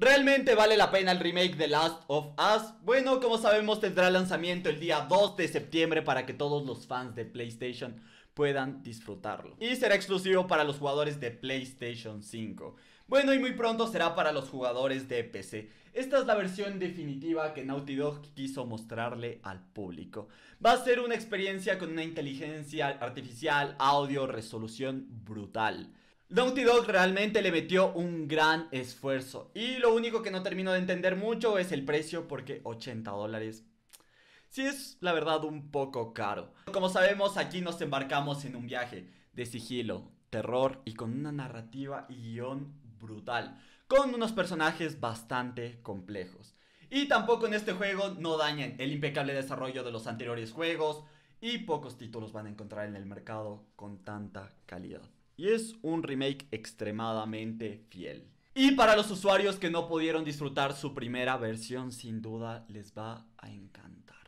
¿Realmente vale la pena el remake de Last of Us? Bueno, como sabemos tendrá lanzamiento el día 2 de septiembre para que todos los fans de PlayStation puedan disfrutarlo. Y será exclusivo para los jugadores de PlayStation 5. Bueno, y muy pronto será para los jugadores de PC. Esta es la versión definitiva que Naughty Dog quiso mostrarle al público. Va a ser una experiencia con una inteligencia artificial, audio, resolución brutal. Naughty Dog realmente le metió un gran esfuerzo. Y lo único que no termino de entender mucho es el precio porque 80 dólares sí es la verdad un poco caro. Como sabemos aquí nos embarcamos en un viaje de sigilo, terror y con una narrativa y guion brutal. Con unos personajes bastante complejos. Y tampoco en este juego no dañan el impecable desarrollo de los anteriores juegos. Y pocos títulos van a encontrar en el mercado con tanta calidad y es un remake extremadamente fiel. Y para los usuarios que no pudieron disfrutar su primera versión, sin duda les va a encantar.